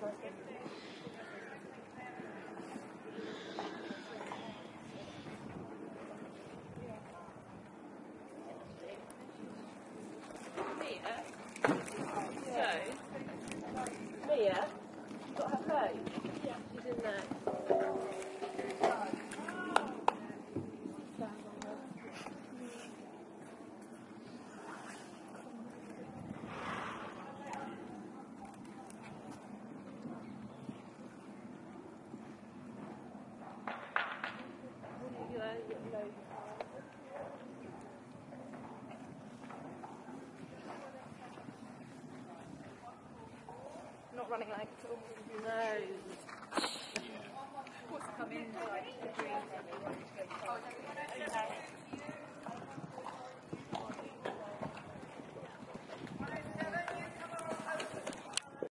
Mia. So, Mia, got her phone? Yeah. She's in there. Running all. No. What's come